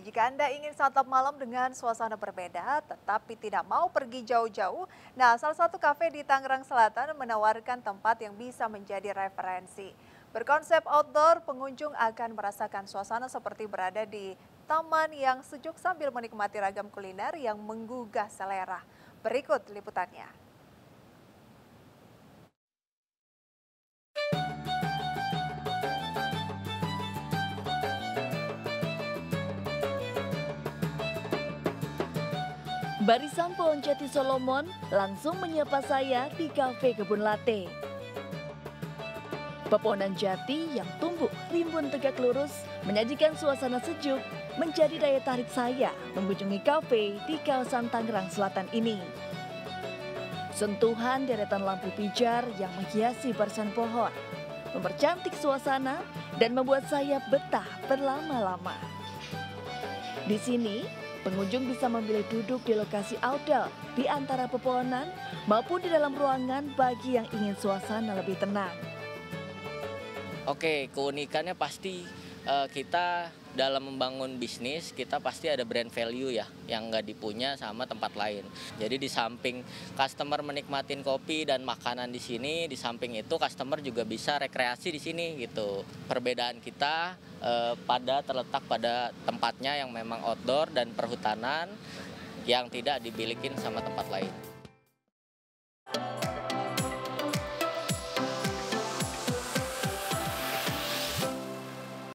jika Anda ingin santap malam dengan suasana berbeda tetapi tidak mau pergi jauh-jauh, nah salah satu kafe di Tangerang Selatan menawarkan tempat yang bisa menjadi referensi. Berkonsep outdoor, pengunjung akan merasakan suasana seperti berada di taman yang sejuk sambil menikmati ragam kuliner yang menggugah selera. Berikut liputannya. Barisan pohon jati Solomon langsung menyapa saya di kafe kebun latte. Pepohonan jati yang tumbuh rimbun tegak lurus menyajikan suasana sejuk menjadi daya tarik saya mengunjungi kafe di kawasan Tangerang Selatan ini. Sentuhan deretan lampu pijar yang menghiasi barisan pohon, mempercantik suasana dan membuat saya betah berlama-lama. Di sini, Pengunjung bisa memilih duduk di lokasi outdoor di antara pepohonan maupun di dalam ruangan bagi yang ingin suasana lebih tenang. Oke, keunikannya pasti uh, kita dalam membangun bisnis kita pasti ada brand value ya yang nggak dipunya sama tempat lain. Jadi di samping customer menikmatin kopi dan makanan di sini, di samping itu customer juga bisa rekreasi di sini gitu. Perbedaan kita eh, pada terletak pada tempatnya yang memang outdoor dan perhutanan yang tidak dibilikin sama tempat lain.